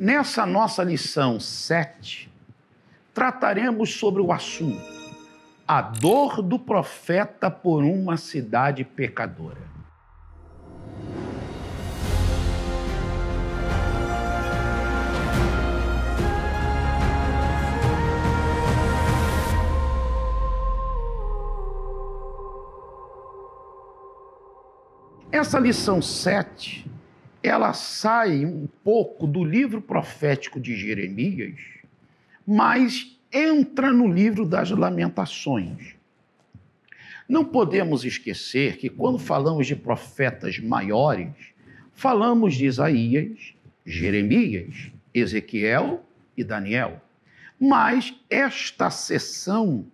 Nessa nossa lição 7, trataremos sobre o assunto a dor do profeta por uma cidade pecadora. Essa lição 7 ela sai um pouco do livro profético de Jeremias, mas entra no livro das Lamentações. Não podemos esquecer que quando falamos de profetas maiores, falamos de Isaías, Jeremias, Ezequiel e Daniel. Mas esta sessão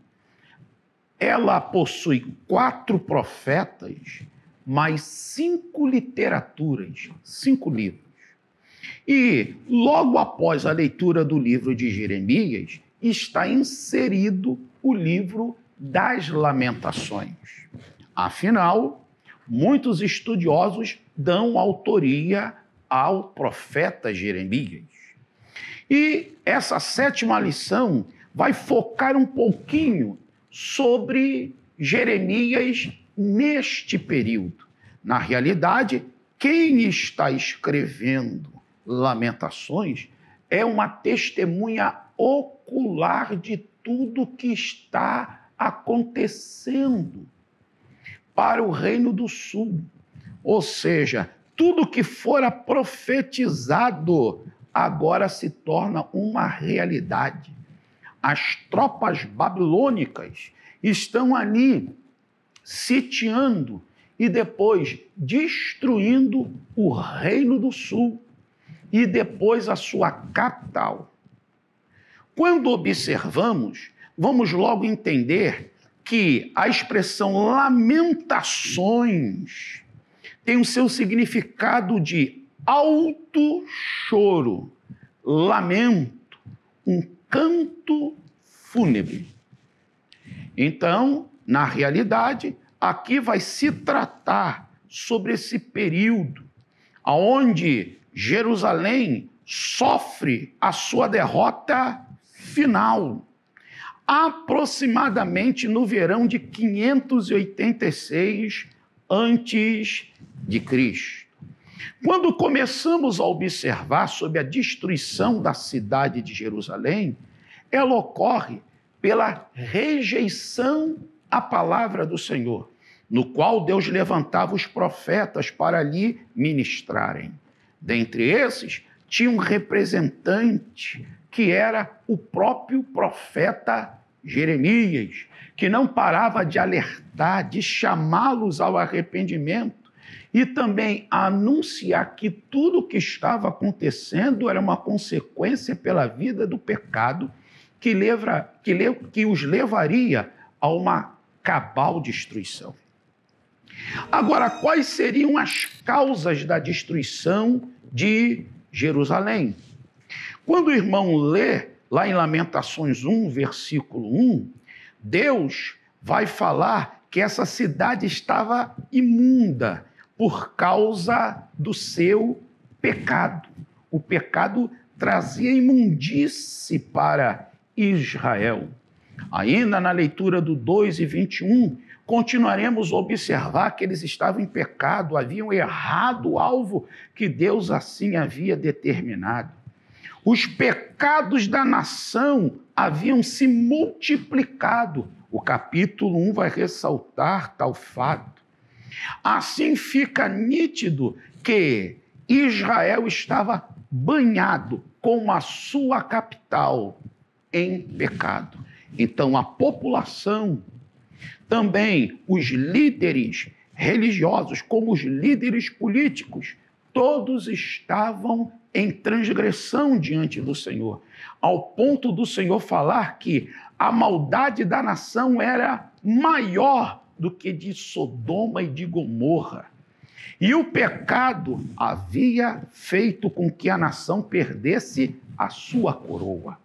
ela possui quatro profetas mais cinco literaturas, cinco livros. E logo após a leitura do livro de Jeremias, está inserido o livro das Lamentações. Afinal, muitos estudiosos dão autoria ao profeta Jeremias. E essa sétima lição vai focar um pouquinho sobre Jeremias neste período. Na realidade, quem está escrevendo Lamentações é uma testemunha ocular de tudo que está acontecendo para o Reino do Sul. Ou seja, tudo que fora profetizado agora se torna uma realidade. As tropas babilônicas estão ali sitiando e depois destruindo o Reino do Sul e depois a sua capital. Quando observamos, vamos logo entender que a expressão lamentações tem o seu significado de alto choro, lamento, um canto fúnebre. Então, na realidade, aqui vai se tratar sobre esse período aonde Jerusalém sofre a sua derrota final, aproximadamente no verão de 586 antes de Cristo. Quando começamos a observar sobre a destruição da cidade de Jerusalém, ela ocorre pela rejeição a palavra do Senhor, no qual Deus levantava os profetas para lhe ministrarem. Dentre esses, tinha um representante que era o próprio profeta Jeremias, que não parava de alertar, de chamá-los ao arrependimento e também anunciar que tudo o que estava acontecendo era uma consequência pela vida do pecado que, leva, que, que os levaria a uma cabal destruição. Agora, quais seriam as causas da destruição de Jerusalém? Quando o irmão lê lá em Lamentações 1, versículo 1, Deus vai falar que essa cidade estava imunda por causa do seu pecado. O pecado trazia imundície para Israel. Ainda na leitura do 2 e 21, continuaremos a observar que eles estavam em pecado, haviam errado o alvo que Deus assim havia determinado. Os pecados da nação haviam se multiplicado. O capítulo 1 vai ressaltar tal fato. Assim fica nítido que Israel estava banhado com a sua capital em pecado. Então, a população, também os líderes religiosos, como os líderes políticos, todos estavam em transgressão diante do Senhor, ao ponto do Senhor falar que a maldade da nação era maior do que de Sodoma e de Gomorra. E o pecado havia feito com que a nação perdesse a sua coroa.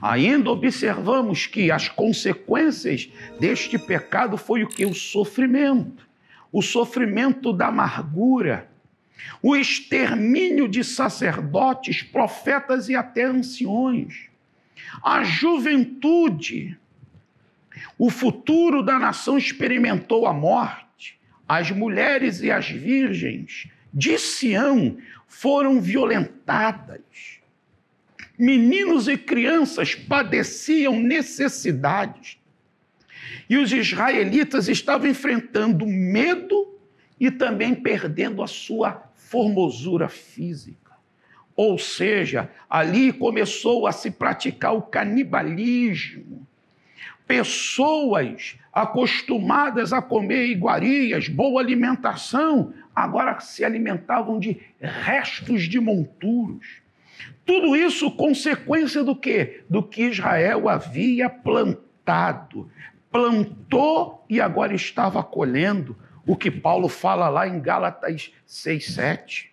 Ainda observamos que as consequências deste pecado foi o que? O sofrimento. O sofrimento da amargura. o extermínio de sacerdotes, profetas e até anciões, a juventude, o futuro da nação experimentou a morte, as mulheres e as virgens de Sião foram violentadas. Meninos e crianças padeciam necessidades. E os israelitas estavam enfrentando medo e também perdendo a sua formosura física. Ou seja, ali começou a se praticar o canibalismo. Pessoas acostumadas a comer iguarias, boa alimentação, agora se alimentavam de restos de monturos. Tudo isso consequência do quê? Do que Israel havia plantado. Plantou e agora estava colhendo o que Paulo fala lá em Gálatas 6:7.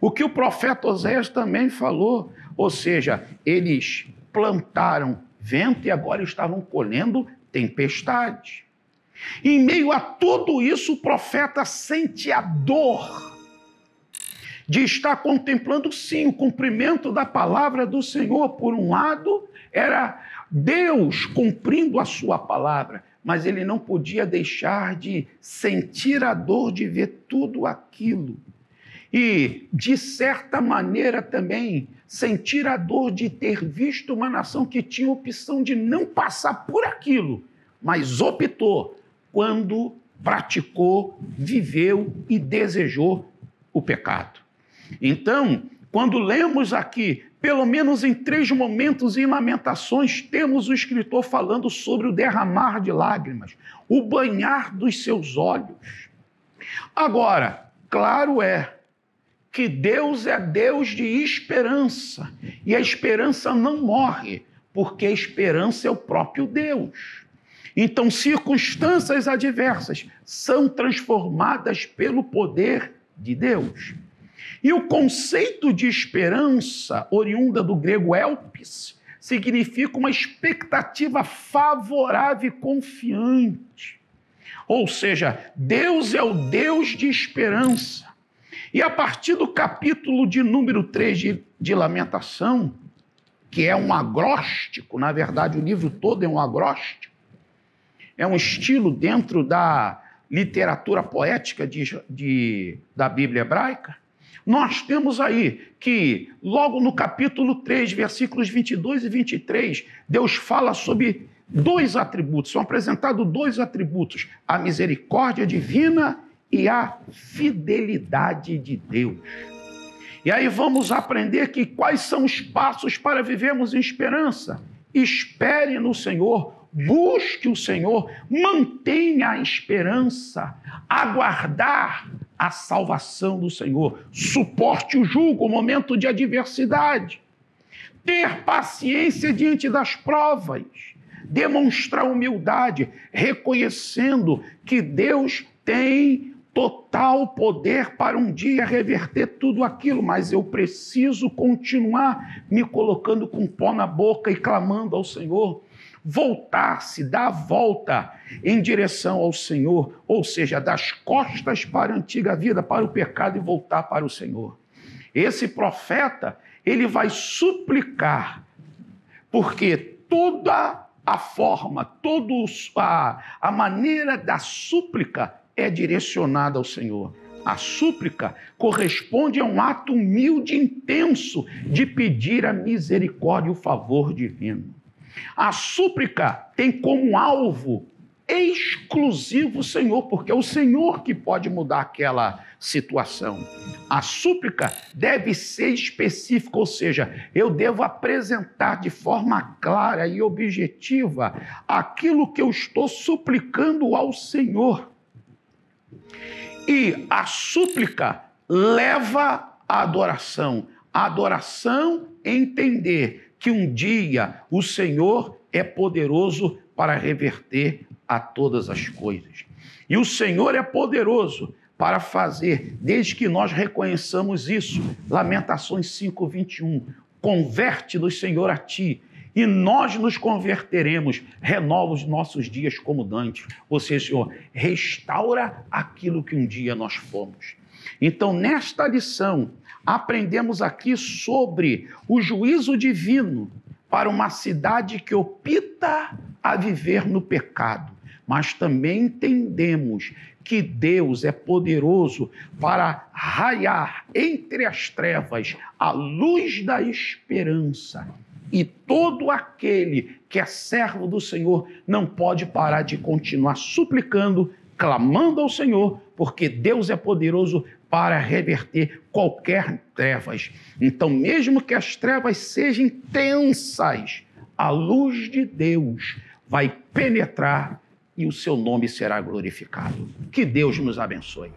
O que o profeta Oséias também falou, ou seja, eles plantaram vento e agora estavam colhendo tempestade. Em meio a tudo isso, o profeta sente a dor de estar contemplando, sim, o cumprimento da palavra do Senhor. Por um lado, era Deus cumprindo a sua palavra, mas ele não podia deixar de sentir a dor de ver tudo aquilo. E, de certa maneira, também sentir a dor de ter visto uma nação que tinha opção de não passar por aquilo, mas optou quando praticou, viveu e desejou o pecado. Então, quando lemos aqui, pelo menos em três momentos em Lamentações, temos o escritor falando sobre o derramar de lágrimas, o banhar dos seus olhos. Agora, claro é que Deus é Deus de esperança, e a esperança não morre, porque a esperança é o próprio Deus. Então, circunstâncias adversas são transformadas pelo poder de Deus. E o conceito de esperança, oriunda do grego elpis, significa uma expectativa favorável e confiante. Ou seja, Deus é o Deus de esperança. E a partir do capítulo de número 3 de, de Lamentação, que é um agróstico, na verdade o livro todo é um agróstico, é um estilo dentro da literatura poética de, de, da Bíblia hebraica, nós temos aí que, logo no capítulo 3, versículos 22 e 23, Deus fala sobre dois atributos, são apresentados dois atributos: a misericórdia divina e a fidelidade de Deus. E aí vamos aprender que quais são os passos para vivermos em esperança. Espere no Senhor, busque o Senhor, mantenha a esperança, aguardar a salvação do Senhor, suporte o jugo, o momento de adversidade, ter paciência diante das provas, demonstrar humildade, reconhecendo que Deus tem total poder para um dia reverter tudo aquilo, mas eu preciso continuar me colocando com pó na boca e clamando ao Senhor voltar-se, dar a volta em direção ao Senhor, ou seja, das costas para a antiga vida, para o pecado e voltar para o Senhor. Esse profeta, ele vai suplicar, porque toda a forma, toda a, a maneira da súplica é direcionada ao Senhor. A súplica corresponde a um ato humilde intenso de pedir a misericórdia e o favor divino. A súplica tem como alvo exclusivo o Senhor, porque é o Senhor que pode mudar aquela situação. A súplica deve ser específica, ou seja, eu devo apresentar de forma clara e objetiva aquilo que eu estou suplicando ao Senhor. E a súplica leva à adoração. A adoração entender que um dia o Senhor é poderoso para reverter a todas as coisas. E o Senhor é poderoso para fazer, desde que nós reconheçamos isso. Lamentações 5:21. Converte-nos, Senhor, a ti, e nós nos converteremos, renova os nossos dias como dantes. Ou seja, Senhor, restaura aquilo que um dia nós fomos. Então, nesta lição, aprendemos aqui sobre o juízo divino para uma cidade que opta a viver no pecado, mas também entendemos que Deus é poderoso para raiar entre as trevas a luz da esperança. E todo aquele que é servo do Senhor não pode parar de continuar suplicando, clamando ao Senhor, porque Deus é poderoso para reverter qualquer trevas. Então, mesmo que as trevas sejam intensas, a luz de Deus vai penetrar e o seu nome será glorificado. Que Deus nos abençoe.